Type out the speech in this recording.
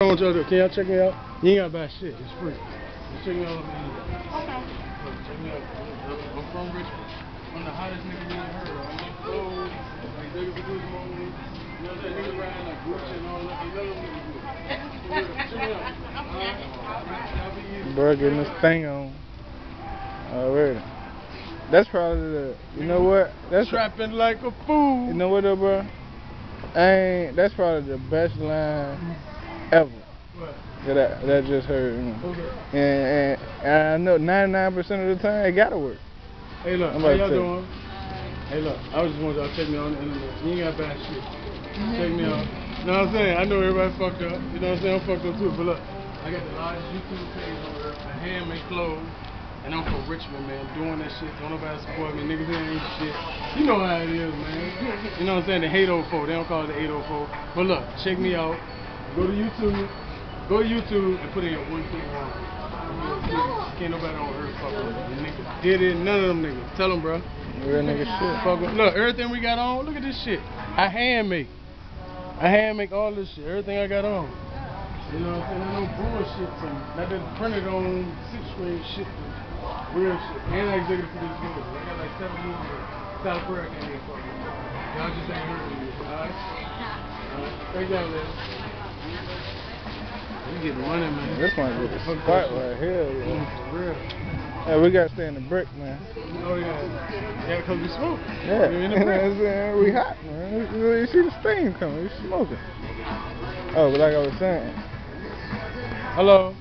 Can y'all check me out? You ain't gotta buy shit. It's free. Just check me out on the internet. Okay. Check me out. I'm from Richmond. I'm the hottest nigga you ever heard of. I make clothes, like niggas do this on me. You know what I'm saying? Niggas riding like Gucci and all that. Ain't none of them niggas do Check me out. Alright? Y'all be easy. Bro, getting this thing on. Already. That's probably the. You know what? That's Trapping like a fool. You know what though, bro? I ain't. That's probably the best line ever What? that that just hurt know. Okay. And, and, and I know 99% of the time it gotta work. Hey, look. I'm How y'all doing? Hey, look. I was just want y'all to check me on the internet. You ain't got bad shit. Check me out. You know what I'm saying? I know everybody fucked up. You know what I'm saying? I'm fucked up too. But look, I got the largest YouTube page on earth, the handmade clothes. And I'm from Richmond, man. Doing that shit. Don't nobody support me. Niggas ain't shit. You know how it is, man. You know what I'm saying? The 804. They don't call it the 804. But look, check me out. Go to YouTube. Go to YouTube and put in one thing wrong. Can't nobody on earth fuck with me. Niggas did it. None of them niggas. Tell them, bro. Real nigga shit. Fuck with, look, everything we got on, look at this shit. I hand make. I hand make all this shit. Everything I got on. You know what I'm saying? No bullshit from that printed on six screen shit. Real shit. And I executive produce movies. I got like seven movies. South Korea can't even fuck with. Y'all just ain't heard of me. Alright? Alright. Thank y'all, ladies. We getting money, man. This might be the spot right here. Yeah. For real. Hey, we gotta stay in the brick, man. Oh yeah. Yeah, cause we smoke. Yeah. You're in You the know what brick. I'm saying? We hot, man. You, you see the steam coming. We smoking. Oh, but like I was saying, Hello.